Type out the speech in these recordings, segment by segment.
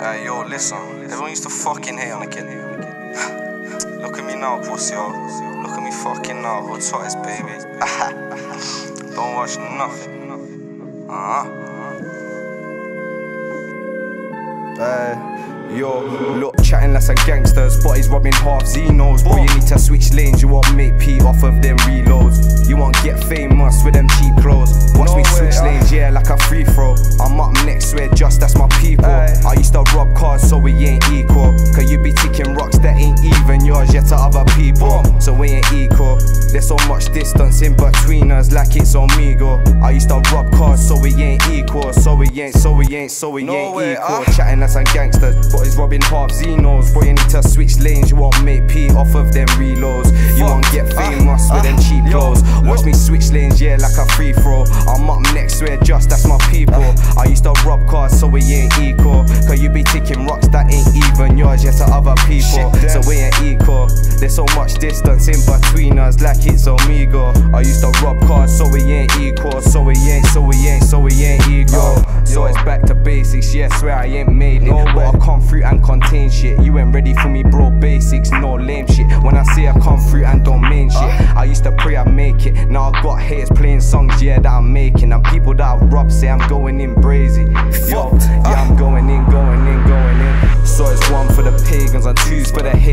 Hey, yo, listen. Everyone used to fucking hate on the kid. Look at me now, pussy, yo. Look at me fucking now, hood twice, baby. Don't watch nothing. Uh huh. Uh, yo, look, chatting like some gangsters, but he's robbing half Zenos. Boy, you need to switch lanes, you won't make P off of them reloads. You won't get famous with them cheap clothes. Watch No me switch uh. lanes, yeah, like a free throw. I'm up next, swear just that's my people. Aye. I used to rob cars, so we ain't equal. Cause you be ticking rocks that ain't even yours, yet to other people. So we ain't equal. There's so much distance in between us, like it's Omigo. I used to rob cars, so we ain't equal. So we ain't, so we ain't, so we No ain't way, equal. uh. Chatting like some gangsters, but he's robbing half Zenos. Boy, you need to switch lanes, you won't make P off of them reloads. You won't get Ah, famous with them ah, cheap clothes. Watch me switch lanes, yeah, like a free throw. I'm up next, swear just that's my people. I used to rob cars, so we ain't equal. Yours, yet to other people. Shit, So we ain't equal. There's so much distance in between us, like it's Omigo. I used to rob cars, so we ain't equal. So we ain't, so we ain't, so we ain't equal. So yo. it's back to basics, yeah, swear I ain't made it. No but. I come through and contain shit. You ain't ready for me, bro. Basics, no lame shit. When I say I come through and don't mean shit, I used to pray I make it. Now I got haters playing songs, yeah, that I'm making. And people that I rob say I'm going in brazy.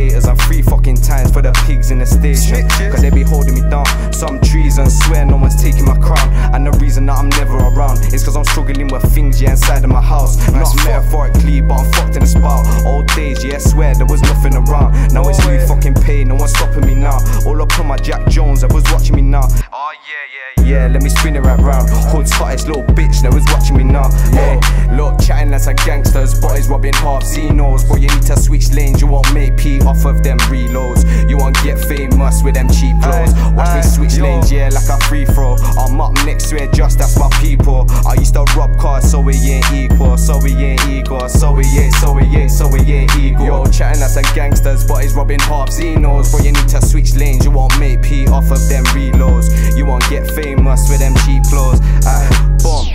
Haters and three fucking times for the pigs in the station. Cause they be holding me down. Some trees and swear no one's taking my crown. And the reason that I'm never around is cause I'm struggling with things, yeah, inside of my house. Nice Not metaphorically, but I'm fucked in the spout. Old days, yeah, swear there was nothing around. Now No it's way. you fucking pain, no one's stopping me now. All up on my Jack Jones, I was watching me now. Oh yeah, yeah, yeah, let me spin it right round. Hood's hottest little bitch, that was watching me now. Hey, look, chatting like some gangsters, but he's robbing half Zenos. But you need to switch lanes, you won't make P off of them reloads. You won't get famous with them cheap clothes. Aye, Watch me switch yo. lanes, yeah, like a free throw. I'm up next, swear just that's my people. I used to rob cars, so we ain't equal, so we ain't equal, so we ain't, so we ain't, so we ain't equal. Yo, chatting like some gangsters, but he's robbing half Zenos. But you need to switch lanes, you won't make P off of them reloads. Won't get famous with them cheap clothes. Aye.